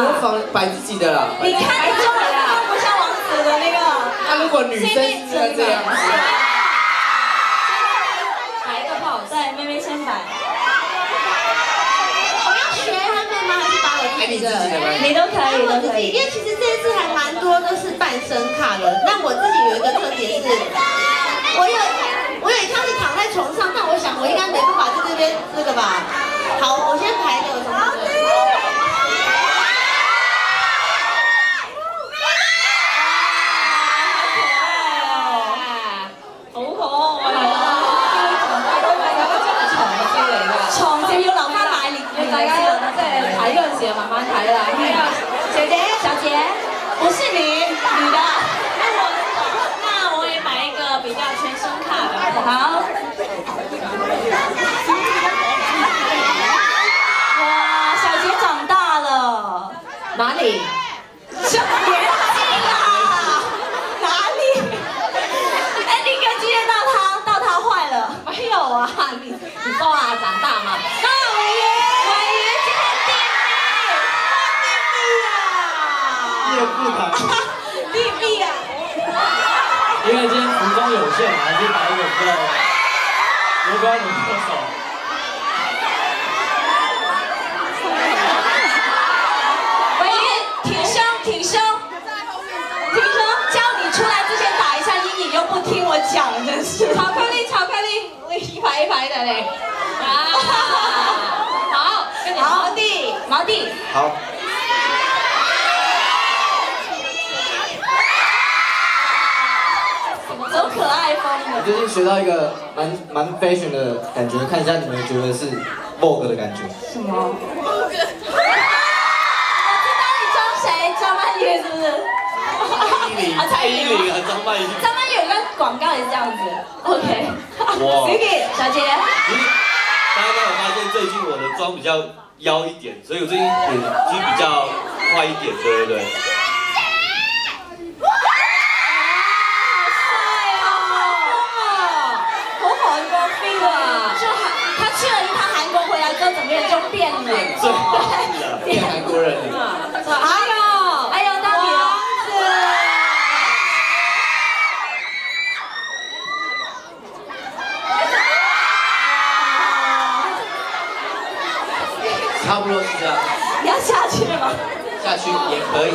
我放摆自己的啦。你看你就不像王子的那个。那如果女生是这样子，摆一个 pose，对，妹妹先摆。我要学他们吗？还是把我自己的？你都可以，都可以。因为其实这一次还蛮多都是半身卡的。那我自己有一个特点是，我有我有一趟是躺在床上，但我想我应该没办法在这边那个吧。好，我先排一个什么？姐慢慢抬啦，还有姐姐、小姐，不是你，女的。那我，那我也买一个比较全身卡的，好。哇，小杰长大了，哪里？小杰啊，哪里？哎，你可记得到他，到他坏了？没有啊，你你说啊，长大嘛。不谈，弟弟啊！因为今天服装有限，还是打一个比较有关的歌手。伟云，挺胸，挺胸，挺胸！叫你出来之前打一下阴影，又不听我讲，真是。巧克力，巧克力，一排一排的嘞。啊！好，毛弟，毛弟。好。可爱风我最近学到一个蛮蛮 fashion 的感觉，看一下你们觉得是 Vogue 的感觉。什么？Vogue。我知道你装谁？张曼玉是不是？蔡依林。啊，蔡依林啊，张曼玉。张曼玉有个广告也是这样子。OK。哇。Vicky 小姐。大家有没有发现最近我的妆比较妖一点，所以我最近眼睛比较坏一点，对不对？就变了，变韩国人。哎呦，哎呦，到底是？差不多是这样。你要下去吗？下去也可以。